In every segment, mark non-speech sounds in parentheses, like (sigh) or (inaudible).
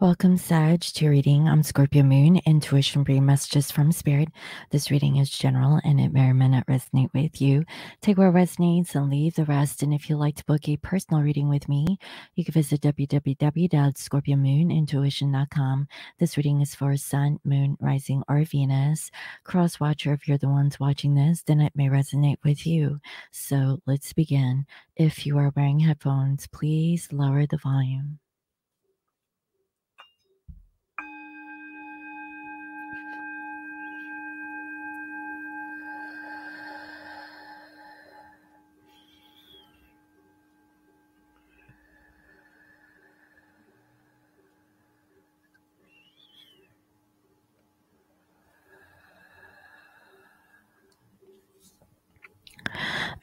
Welcome, Sag, to your reading. I'm Scorpio Moon, intuition bring messages from Spirit. This reading is general and it may or may not resonate with you. Take what resonates and leave the rest. And if you'd like to book a personal reading with me, you can visit www.scorpiomoonintuition.com. This reading is for Sun, Moon, Rising, or Venus. Cross watcher, if you're the ones watching this, then it may resonate with you. So let's begin. If you are wearing headphones, please lower the volume.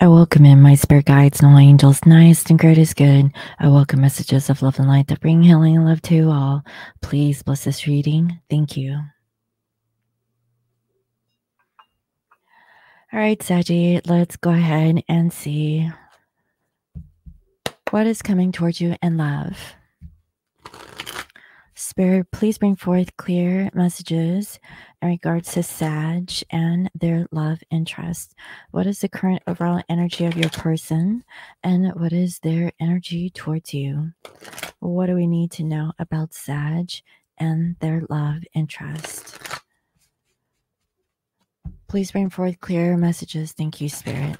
I welcome in my spirit guides and all angels, nice and great is good. I welcome messages of love and light that bring healing and love to all. Please bless this reading. Thank you. All right, Saji, let's go ahead and see what is coming towards you in love. Spirit, please bring forth clear messages in regards to Sag and their love interest. What is the current overall energy of your person and what is their energy towards you? What do we need to know about Sag and their love interest? Please bring forth clear messages. Thank you, Spirit.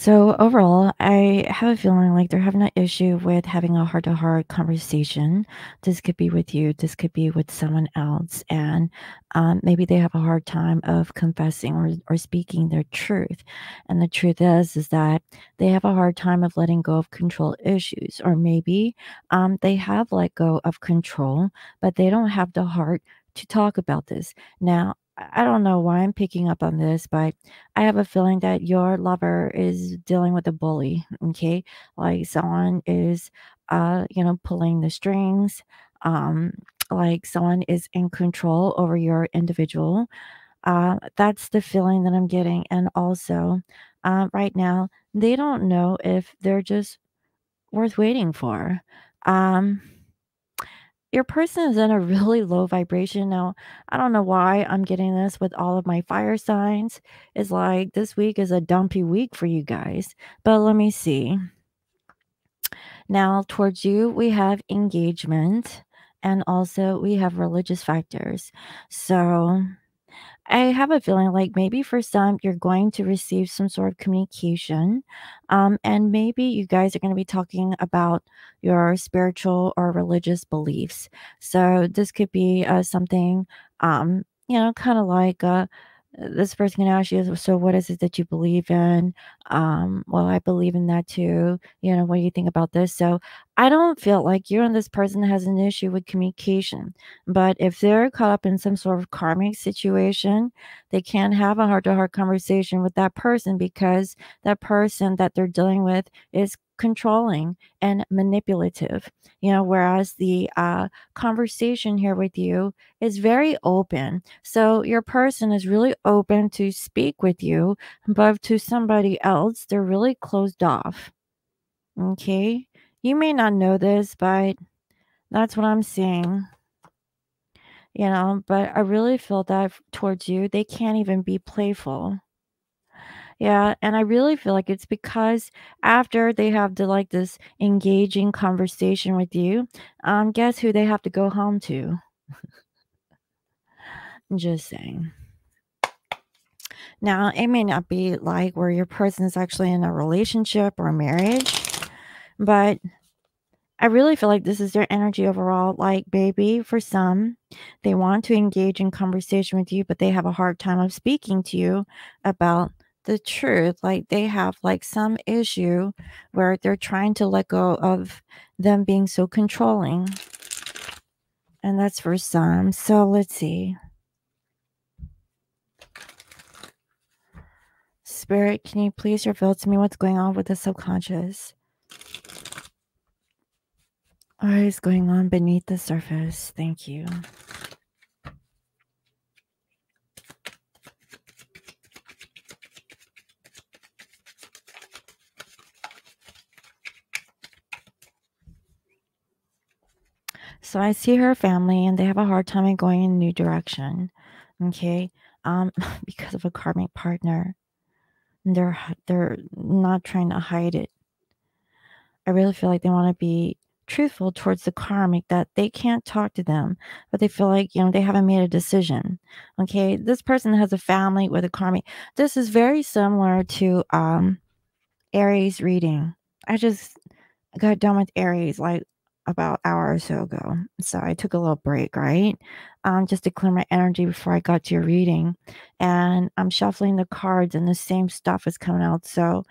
So overall, I have a feeling like they're having an issue with having a heart to heart conversation. This could be with you, this could be with someone else, and um, maybe they have a hard time of confessing or, or speaking their truth. And the truth is, is that they have a hard time of letting go of control issues, or maybe um, they have let go of control, but they don't have the heart to talk about this. Now, I don't know why I'm picking up on this, but I have a feeling that your lover is dealing with a bully. Okay. Like someone is, uh, you know, pulling the strings. Um, like someone is in control over your individual. Uh, that's the feeling that I'm getting. And also, uh, right now, they don't know if they're just worth waiting for. Um, your person is in a really low vibration. Now, I don't know why I'm getting this with all of my fire signs. It's like this week is a dumpy week for you guys. But let me see. Now, towards you, we have engagement and also we have religious factors. So, I have a feeling like maybe for some, you're going to receive some sort of communication. Um, and maybe you guys are going to be talking about your spiritual or religious beliefs. So this could be uh, something, um, you know, kind of like uh, this person can ask you, so what is it that you believe in? Um, well, I believe in that too. You know, what do you think about this? So I don't feel like you and this person has an issue with communication. But if they're caught up in some sort of karmic situation, they can't have a heart to heart conversation with that person because that person that they're dealing with is controlling and manipulative you know whereas the uh, conversation here with you is very open. So your person is really open to speak with you but to somebody else they're really closed off. Okay? You may not know this but that's what i'm seeing. You know but i really feel that towards you they can't even be playful yeah, and I really feel like it's because after they have the like this engaging conversation with you, um, guess who they have to go home to? Just saying. Now, it may not be like where your person is actually in a relationship or a marriage, but I really feel like this is their energy overall. Like, baby, for some, they want to engage in conversation with you, but they have a hard time of speaking to you about the truth like they have like some issue where they're trying to let go of them being so controlling. And that's for some so let's see. Spirit can you please reveal to me what's going on with the subconscious? What is going on beneath the surface? Thank you So I see her family and they have a hard time going in a new direction. Okay. Um, (laughs) because of a karmic partner. And they're they're not trying to hide it. I really feel like they want to be truthful towards the karmic that they can't talk to them, but they feel like, you know, they haven't made a decision. Okay. This person has a family with a karmic. This is very similar to um Aries reading. I just got done with Aries like about hour or so ago. So I took a little break, right? Um, just to clear my energy before I got to your reading. And I'm shuffling the cards and the same stuff is coming out. So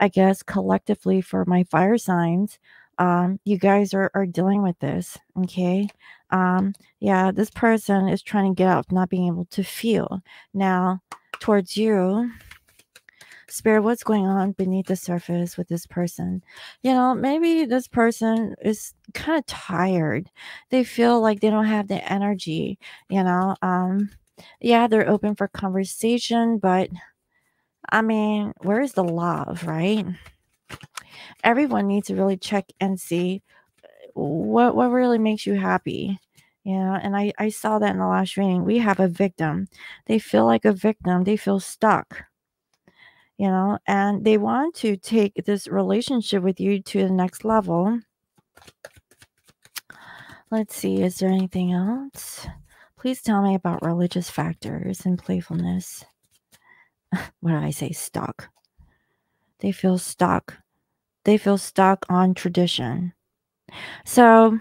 I guess collectively for my fire signs, um, you guys are, are dealing with this. Okay. Um, yeah, this person is trying to get out not being able to feel. Now, towards you, Spirit, what's going on beneath the surface with this person? You know, maybe this person is kind of tired. They feel like they don't have the energy, you know. Um, yeah, they're open for conversation, but I mean, where's the love, right? Everyone needs to really check and see what what really makes you happy. Yeah, and I, I saw that in the last reading. We have a victim. They feel like a victim. They feel stuck you know, and they want to take this relationship with you to the next level. Let's see, is there anything else? Please tell me about religious factors and playfulness. (laughs) what did I say? Stuck. They feel stuck. They feel stuck on tradition. So,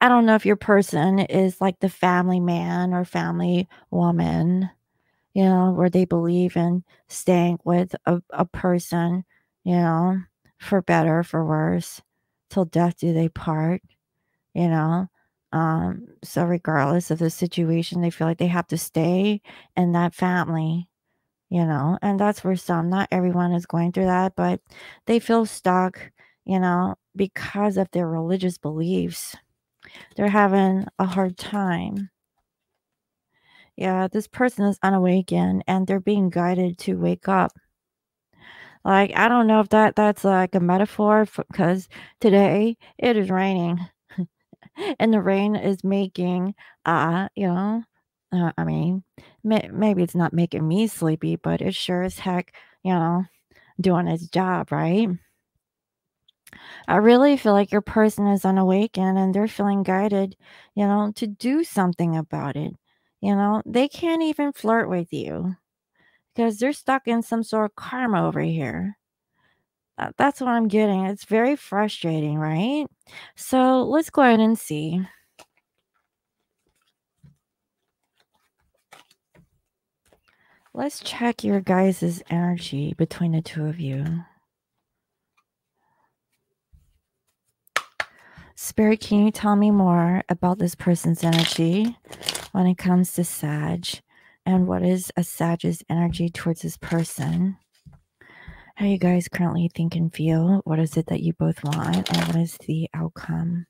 I don't know if your person is like the family man or family woman you know, where they believe in staying with a, a person, you know, for better, for worse, till death do they part, you know. Um, so regardless of the situation, they feel like they have to stay in that family, you know, and that's where some, not everyone is going through that, but they feel stuck, you know, because of their religious beliefs. They're having a hard time yeah, this person is unawakened and they're being guided to wake up. Like, I don't know if that that's like a metaphor because today it is raining (laughs) and the rain is making, uh, you know, uh, I mean, may, maybe it's not making me sleepy, but it sure as heck, you know, doing its job, right? I really feel like your person is unawakened and they're feeling guided, you know, to do something about it. You know, they can't even flirt with you because they're stuck in some sort of karma over here. Uh, that's what I'm getting. It's very frustrating, right? So let's go ahead and see. Let's check your guys' energy between the two of you. Spirit, can you tell me more about this person's energy when it comes to Sag? And what is a Sag's energy towards this person? How you guys currently think and feel? What is it that you both want? And what is the outcome?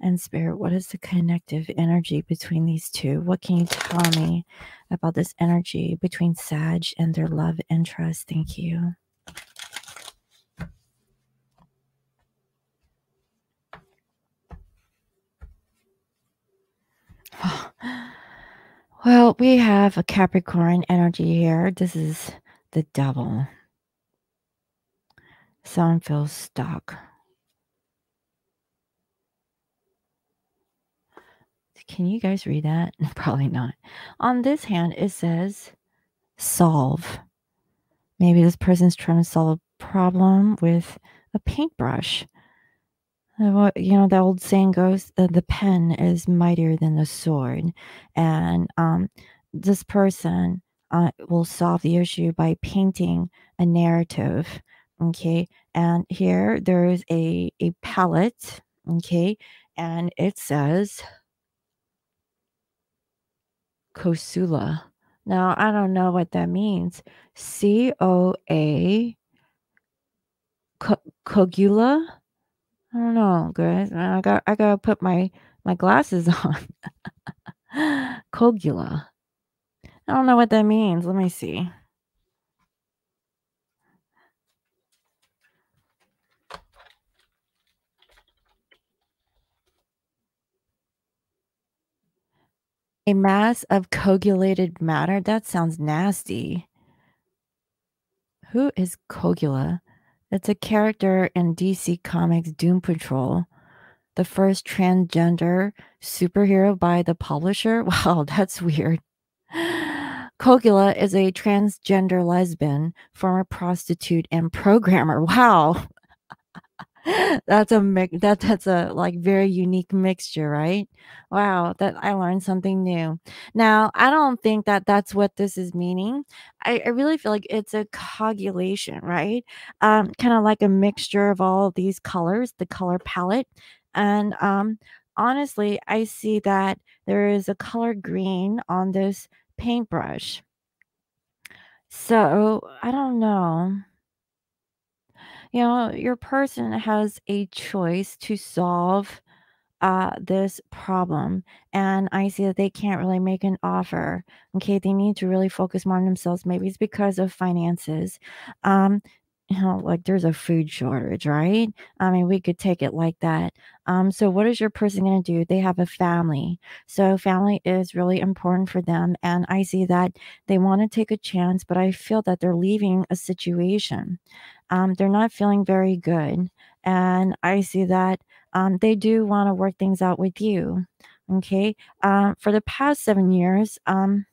And Spirit, what is the connective energy between these two? What can you tell me about this energy between Sag and their love interest? Thank you. Well, we have a Capricorn energy here. This is the devil. Someone feels stuck. Can you guys read that? (laughs) Probably not. On this hand, it says solve. Maybe this person's trying to solve a problem with a paintbrush. You know, the old saying goes, uh, the pen is mightier than the sword. And um, this person uh, will solve the issue by painting a narrative. Okay. And here there is a, a palette. Okay. And it says Kosula. Now, I don't know what that means. C O A Coagula? I don't know, guys. I got I gotta put my my glasses (laughs) on. Coagula. I don't know what that means. Let me see. A mass of coagulated matter? That sounds nasty. Who is Coagula? It's a character in DC Comics Doom Patrol, the first transgender superhero by the publisher. (laughs) Wow, that's weird. Coagula is a transgender lesbian, former prostitute, and programmer. Wow. (laughs) that's a mix that that's a like very unique mixture right? Wow that i learned something new. Now i don't think that that's what this is meaning. I, I really feel like it's a coagulation right? Um kind of like a mixture of all of these colors the color palette. And um honestly i see that there is a color green on this paintbrush. So i don't know you know, your person has a choice to solve uh, this problem. And I see that they can't really make an offer. Okay. They need to really focus more on themselves. Maybe it's because of finances. Um, you know, like there's a food shortage, right? I mean, we could take it like that. Um, so what is your person going to do? They have a family. So family is really important for them. And I see that they want to take a chance, but I feel that they're leaving a situation. Um, they're not feeling very good. And I see that um, they do want to work things out with you. Okay. Um, for the past seven years, um,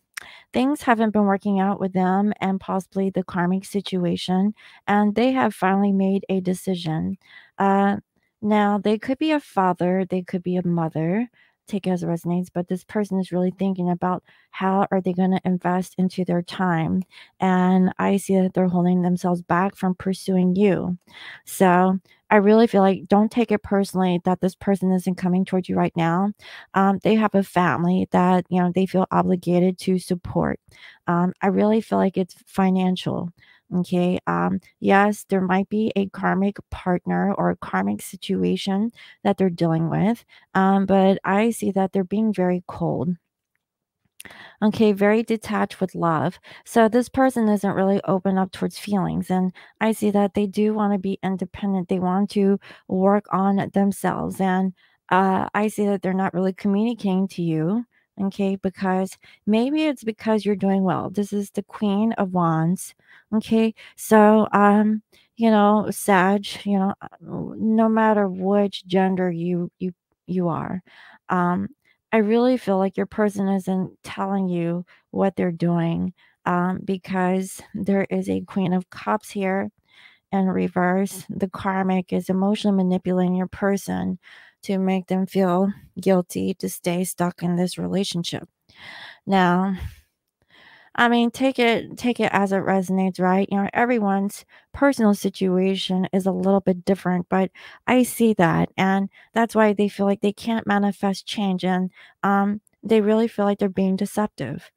things haven't been working out with them and possibly the karmic situation. And they have finally made a decision. Uh, now, they could be a father, they could be a mother, take it as it resonates, but this person is really thinking about how are they going to invest into their time. And I see that they're holding themselves back from pursuing you. So I really feel like don't take it personally that this person isn't coming towards you right now. Um, they have a family that, you know, they feel obligated to support. Um, I really feel like it's financial. Okay. Um, yes, there might be a karmic partner or a karmic situation that they're dealing with. Um, but I see that they're being very cold. Okay, very detached with love. So this person isn't really open up towards feelings. And I see that they do want to be independent. They want to work on themselves. And uh, I see that they're not really communicating to you okay because maybe it's because you're doing well this is the queen of wands okay so um you know sag you know uh, no matter which gender you you you are um i really feel like your person isn't telling you what they're doing um because there is a queen of cups here in reverse the karmic is emotionally manipulating your person to make them feel guilty to stay stuck in this relationship. Now, I mean, take it take it as it resonates, right? You know, everyone's personal situation is a little bit different, but I see that, and that's why they feel like they can't manifest change, and um, they really feel like they're being deceptive.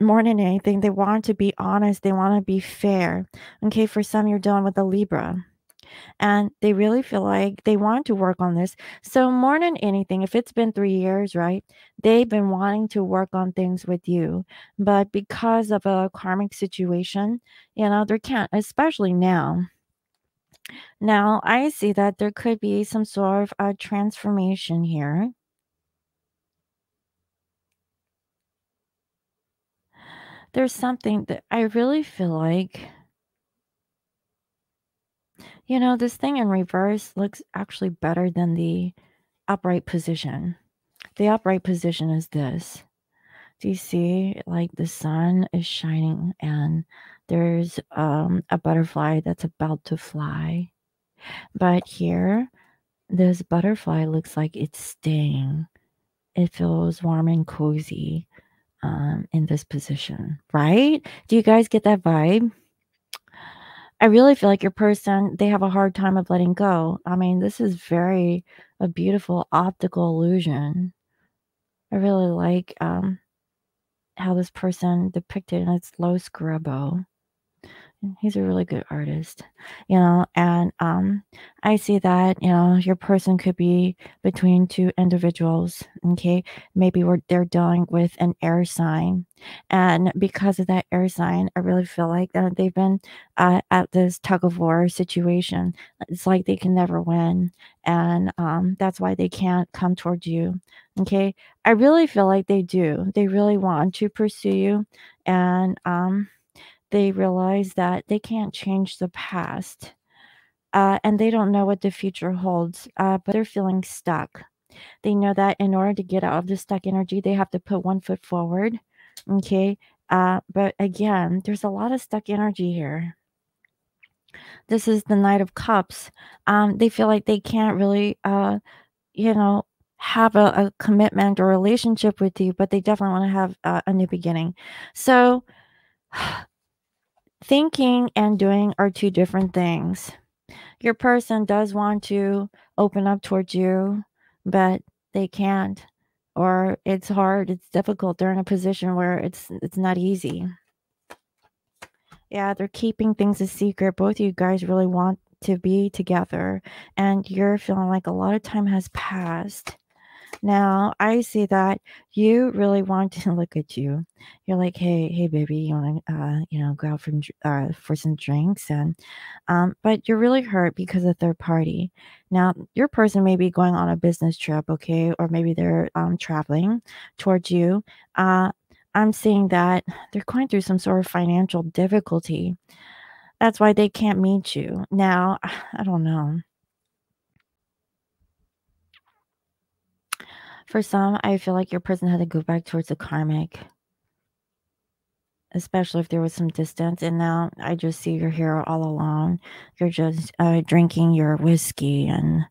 More than anything, they want to be honest. They want to be fair. Okay, for some, you're dealing with a Libra and they really feel like they want to work on this. So, more than anything, if it's been three years, right, they've been wanting to work on things with you. But because of a karmic situation, you know, they can't, especially now. Now, I see that there could be some sort of a transformation here. There's something that I really feel like you know, this thing in reverse looks actually better than the upright position. The upright position is this. Do you see like the sun is shining and there's um, a butterfly that's about to fly? But here, this butterfly looks like it's staying. It feels warm and cozy um, in this position, right? Do you guys get that vibe? I really feel like your person, they have a hard time of letting go. I mean, this is very a beautiful optical illusion. I really like um, how this person depicted in its low scrubbo. He's a really good artist, you know, and um, I see that, you know, your person could be between two individuals, okay? Maybe we're, they're dealing with an air sign. And because of that air sign, I really feel like that they've been uh, at this tug of war situation. It's like they can never win. And um, that's why they can't come towards you. Okay. I really feel like they do. They really want to pursue you. And, um, they realize that they can't change the past uh, and they don't know what the future holds, uh, but they're feeling stuck. They know that in order to get out of the stuck energy, they have to put one foot forward. Okay. Uh, but again, there's a lot of stuck energy here. This is the Knight of Cups. Um, they feel like they can't really, uh, you know, have a, a commitment or relationship with you, but they definitely want to have uh, a new beginning. So, (sighs) thinking and doing are two different things. Your person does want to open up towards you, but they can't or it's hard, it's difficult. They're in a position where it's it's not easy. Yeah, they're keeping things a secret. Both of you guys really want to be together and you're feeling like a lot of time has passed now I see that you really want to (laughs) look at you. You're like, hey, hey, baby, you want to, uh, you know, go out for uh, for some drinks, and um, but you're really hurt because of third party. Now your person may be going on a business trip, okay, or maybe they're um, traveling towards you. Uh, I'm seeing that they're going through some sort of financial difficulty. That's why they can't meet you. Now, (sighs) I don't know. For some, I feel like your person had to go back towards the karmic, especially if there was some distance. And now I just see you're here all alone. You're just uh, drinking your whiskey and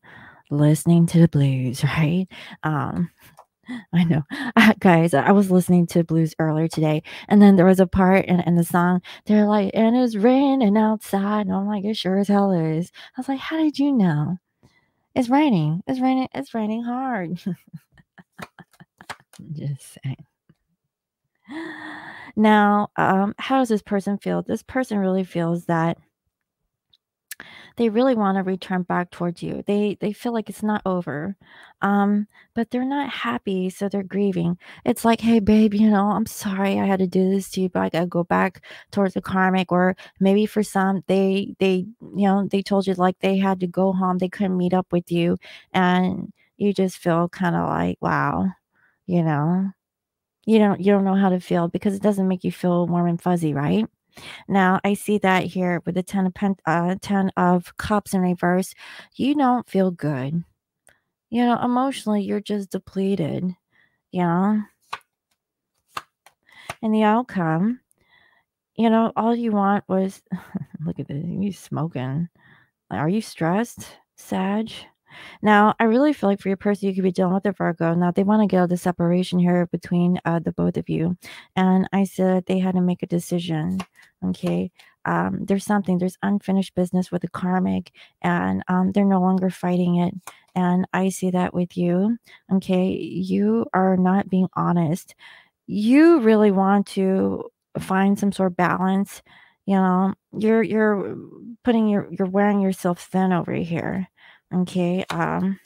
listening to the blues, (laughs) right? Um, (laughs) I know. Uh, (laughs) guys, I was listening to blues earlier today, and then there was a part in, in the song, they're like, and it's raining outside. And I'm like, it sure as hell is. I was like, how did you know? It's raining. It's raining. It's raining hard. Just saying. (gasps) Now, um, how does this person feel? This person really feels that they really want to return back towards you. They they feel like it's not over. Um, but they're not happy, so they're grieving. It's like, hey babe, you know, I'm sorry I had to do this to you, but I gotta go back towards the karmic. Or maybe for some, they they you know, they told you like they had to go home, they couldn't meet up with you, and you just feel kind of like, wow, you know? You don't you don't know how to feel because it doesn't make you feel warm and fuzzy right? Now i see that here with the 10 of pen, uh, 10 of cups in reverse. You don't feel good. You know emotionally you're just depleted you know? And the outcome you know all you want was (laughs) look at this you smoking. Are you stressed sag now, I really feel like for your person, you could be dealing with a Virgo. Now, they want to get the separation here between uh, the both of you. And I said they had to make a decision. Okay. Um, there's something, there's unfinished business with the karmic, and um, they're no longer fighting it. And I see that with you. Okay. You are not being honest. You really want to find some sort of balance you know you're you're putting your you're wearing yourself thin over here Okay. Um,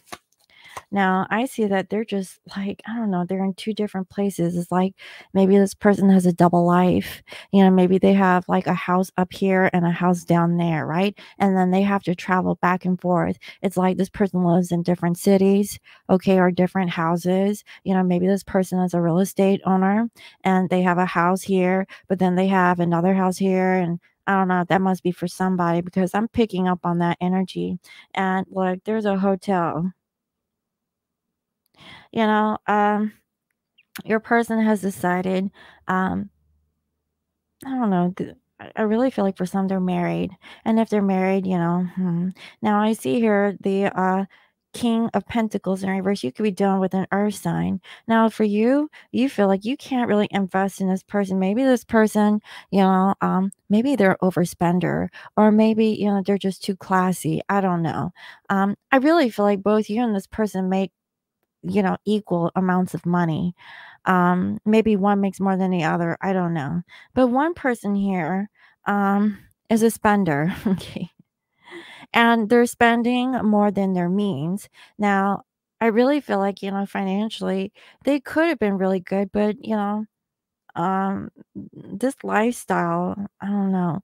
now I see that they're just like, I don't know, they're in two different places. It's like maybe this person has a double life. You know, maybe they have like a house up here and a house down there, right? And then they have to travel back and forth. It's like this person lives in different cities, okay, or different houses. You know, maybe this person is a real estate owner and they have a house here, but then they have another house here and I don't know. That must be for somebody because I'm picking up on that energy. And like, there's a hotel. You know, um, your person has decided, um, I don't know. I really feel like for some they're married, and if they're married, you know, hmm. now I see here the uh, King of Pentacles in reverse, you could be dealing with an earth sign. Now, for you, you feel like you can't really invest in this person. Maybe this person, you know, um, maybe they're overspender, or maybe, you know, they're just too classy. I don't know. Um, I really feel like both you and this person make, you know, equal amounts of money. Um, maybe one makes more than the other. I don't know. But one person here, um, is a spender. (laughs) Okay. And they're spending more than their means. Now, I really feel like, you know, financially, they could have been really good, but, you know, um, this lifestyle, I don't know.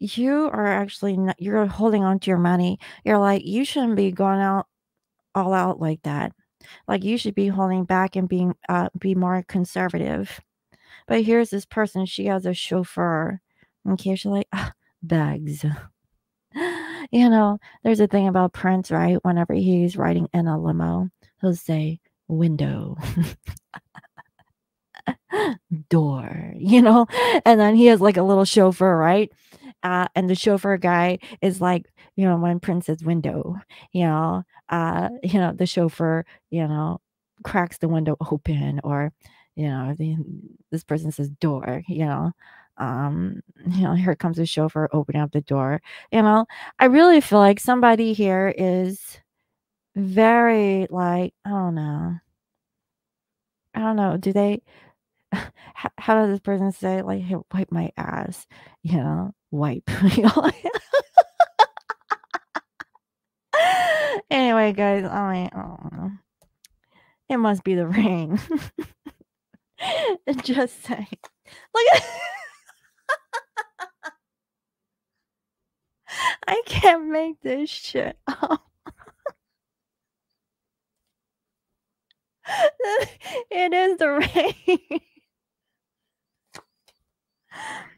You are actually not, you're holding on to your money. You're like, you shouldn't be going out all out like that. Like you should be holding back and being uh be more conservative. But here's this person, she has a chauffeur. Okay, she's like, "Ah, bags. You know, there's a thing about Prince, right? Whenever he's riding in a limo, he'll say window, (laughs) door, you know, and then he has like a little chauffeur, right? Uh, and the chauffeur guy is like, you know, when Prince says window, you know, uh, you know, the chauffeur, you know, cracks the window open or, you know, the, this person says door, you know, um, (laughs) you know, here comes the chauffeur opening up the door. You know, I really feel like somebody here is very like, I don't know. I don't know. Do they (laughs) how, how does this person say like "Hey, wipe my ass? You know, wipe. (laughs) Anyway, guys, I mean, know. It must be the rain. Just saying. Look at I can't make this shit (laughs) up. (laughs) it is the rain. (laughs)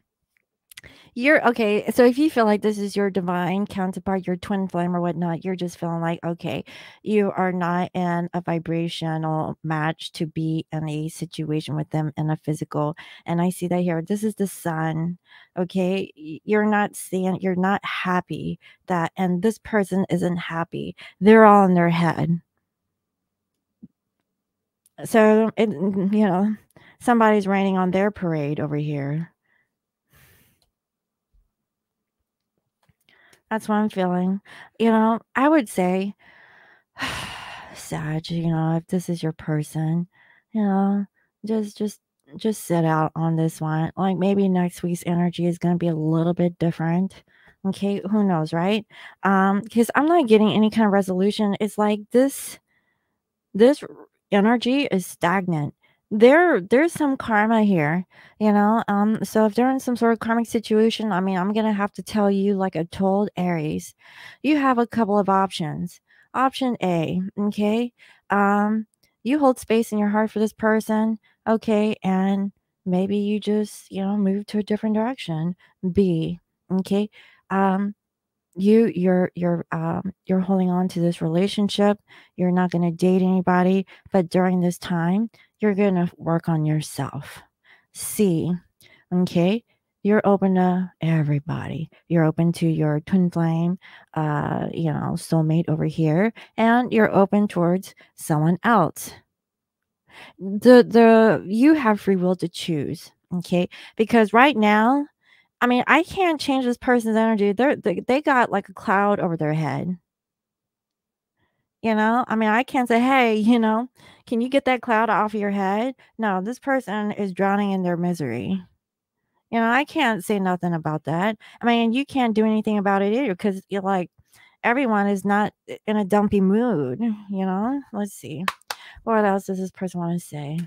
You're okay. So if you feel like this is your divine counterpart, your twin flame or whatnot, you're just feeling like, okay, you are not in a vibrational match to be in a situation with them in a physical. And I see that here. This is the sun. Okay. You're not seeing, you're not happy that, and this person isn't happy. They're all in their head. So it, you know, somebody's raining on their parade over here. That's what I'm feeling. You know, I would say, (sighs) Sag, you know, if this is your person, you know, just just just sit out on this one. Like maybe next week's energy is going to be a little bit different. Okay, who knows, right? Um, because I'm not getting any kind of resolution. It's like this this energy is stagnant. There, there's some karma here, you know. Um, so if they're in some sort of karmic situation, I mean, I'm gonna have to tell you, like I told Aries, you have a couple of options. Option A, okay, um, you hold space in your heart for this person, okay, and maybe you just, you know, move to a different direction. B, okay, um, you you're you're um you're holding on to this relationship you're not going to date anybody but during this time you're going to work on yourself. C okay you're open to everybody. You're open to your twin flame uh you know soulmate over here and you're open towards someone else. The the you have free will to choose okay? Because right now I mean, I can't change this person's energy. They're they they got like a cloud over their head, you know? I mean, I can't say, "Hey, you know, can you get that cloud off your head?" No, this person is drowning in their misery. You know, I can't say nothing about that. I mean, you can't do anything about it either because you're like everyone is not in a dumpy mood, you know? Let's see. What else does this person want to say?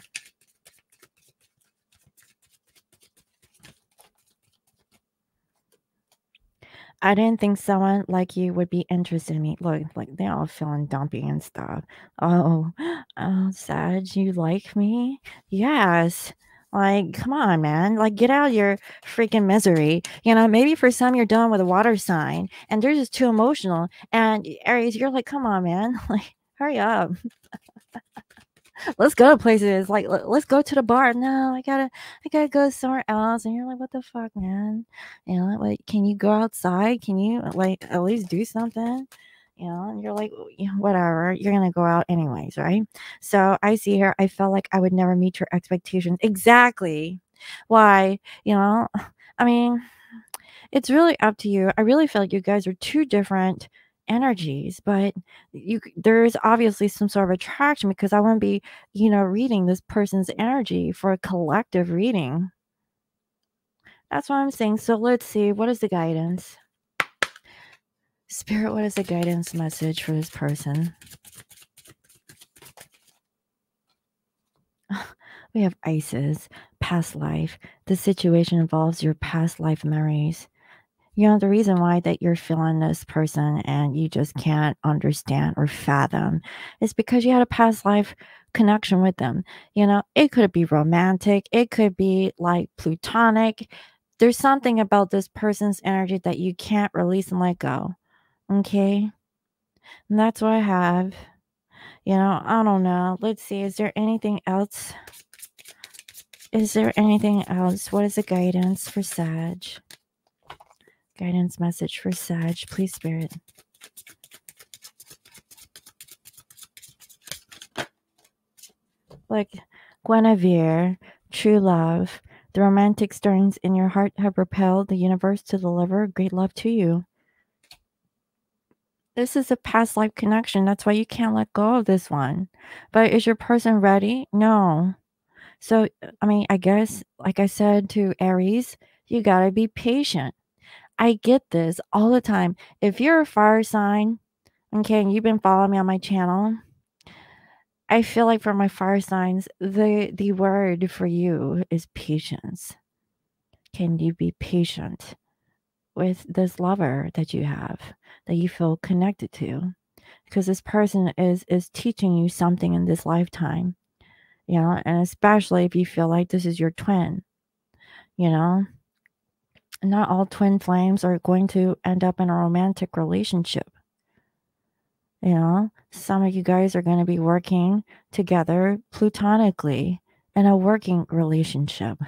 I didn't think someone like you would be interested in me. Look, like they're all feeling dumpy and stuff. Oh, (gasps) oh, Sag, you like me? Yes. Like, come on, man. Like, get out of your freaking misery. You know, maybe for some you're done with a water sign and they're just too emotional. And eh, Aries, you're like, come on, man. (laughs) Like, hurry up (laughs) let's go to places like let- let's go to the bar. No i gotta i gotta go somewhere else. And you're like what the fuck man? You know like can you go outside? Can you like at least do something? You know and you're like "Oh, whatever. You're gonna go out anyways right? So i see here i felt like i would never meet your expectations. Exactly. Why? You know (sighs) i mean it's really up to you. I really feel like you guys are two different energies, but you there's obviously some sort of attraction because I wouldn't be, you know, reading this person's energy for a collective reading. That's what I'm saying. So let's see. What is the guidance? Spirit, what is the guidance message for this person? (laughs) We have Isis, past life. The situation involves your past life memories. You know, the reason why that you're feeling this person and you just can't understand or fathom is because you had a past life connection with them. You know, it could be romantic, it could be like plutonic. There's something about this person's energy that you can't release and let go. Okay. And that's what I have. You know, I don't know. Let's see. Is there anything else? Is there anything else? What is the guidance for Sag? Guidance message for Sag, please, Spirit. Like Guinevere, true love, the romantic stirrings in your heart have propelled the universe to deliver great love to you. This is a past life connection. That's why you can't let go of this one. But is your person ready? No. So, I mean, I guess, like I said to Aries, you got to be patient. I get this all the time. If you're a fire sign, okay, and you've been following me on my channel, I feel like for my fire signs, the the word for you is patience. Can you be patient with this lover that you have that you feel connected to? Because this person is is teaching you something in this lifetime you know, and especially if you feel like this is your twin, you know. Not all twin flames are going to end up in a romantic relationship. You know, some of you guys are going to be working together platonically in a working relationship.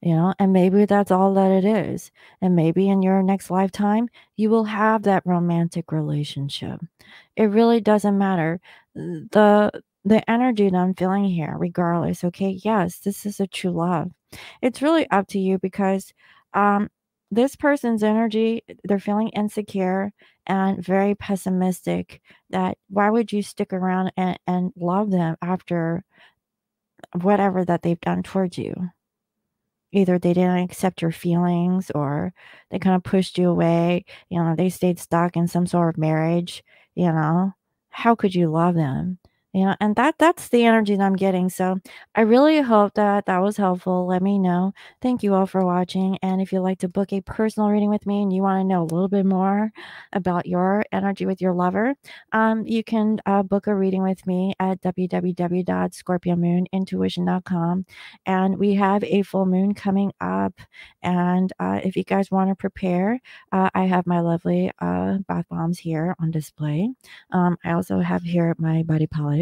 You know, and maybe that's all that it is. And maybe in your next lifetime, you will have that romantic relationship. It really doesn't matter. The the energy that I'm feeling here, regardless. Okay, yes, this is a true love. It's really up to you because um, this person's energy, they're feeling insecure and very pessimistic. That why would you stick around and, and love them after whatever that they've done towards you? Either they didn't accept your feelings or they kind of pushed you away. You know, they stayed stuck in some sort of marriage. You know, how could you love them? Know and that that's the energy that i'm getting so i really hope that that was helpful let me know. Thank you all for watching and if you'd like to book a personal reading with me and you want to know a little bit more about your energy with your lover um, you can uh, book a reading with me at www.scorpiomoonintuition.com and we have a full moon coming up and uh, if you guys want to prepare uh, i have my lovely uh, bath bombs here on display um, i also have here my body polish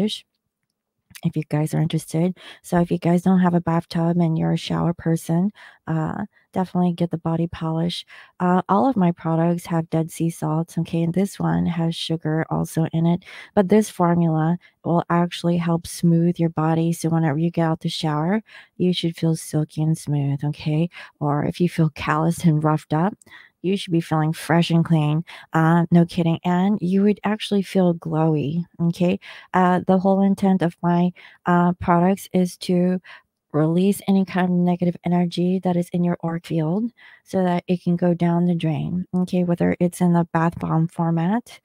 if you guys are interested. So if you guys don't have a bathtub and you're a shower person, uh, definitely get the body polish. Uh, all of my products have dead sea salts, okay, and this one has sugar also in it. But this formula will actually help smooth your body. So whenever you get out the shower, you should feel silky and smooth, okay? Or if you feel calloused and roughed up, you should be feeling fresh and clean. Uh, no kidding. And you would actually feel glowy. Okay. Uh, the whole intent of my uh, products is to release any kind of negative energy that is in your auric field so that it can go down the drain. Okay. Whether it's in the bath bomb format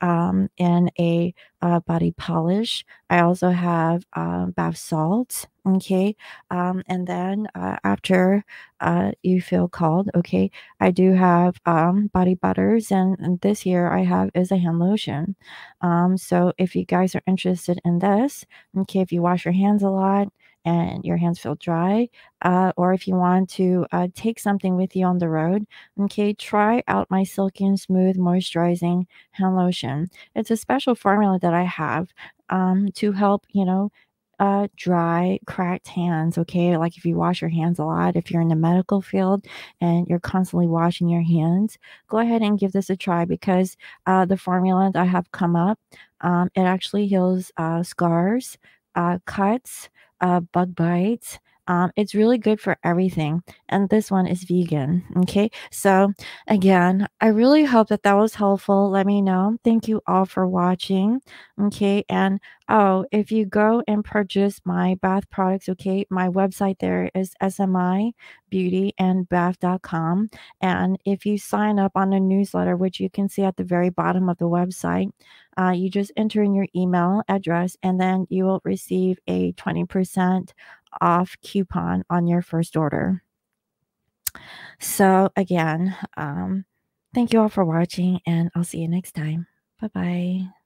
um, and a uh, body polish. I also have uh, bath salts. Okay. Um, and then uh, after uh, you feel called, okay, I do have um, body butters. And, and, this here I have is a hand lotion. Um, so if you guys are interested in this, okay, if you wash your hands a lot, and your hands feel dry, uh, or if you want to uh, take something with you on the road, okay, try out my Silky and Smooth Moisturizing Hand Lotion. It's a special formula that I have um, to help, you know, uh, dry, cracked hands. Okay. Like if you wash your hands a lot, if you're in the medical field and you're constantly washing your hands, go ahead and give this a try because uh, the formula that I have come up, um, it actually heals uh, scars, uh, cuts, uh, bug bites, Um, it's really good for everything. And this one is vegan. Okay. So, again, I really hope that that was helpful. Let me know. Thank you all for watching. Okay. And oh, if you go and purchase my bath products, okay, my website there is smibeautyandbath.com. And if you sign up on a newsletter, which you can see at the very bottom of the website, uh, you just enter in your email address and then you will receive a 20% off coupon on your first order. So, again, um, thank you all for watching, and I'll see you next time. Bye bye.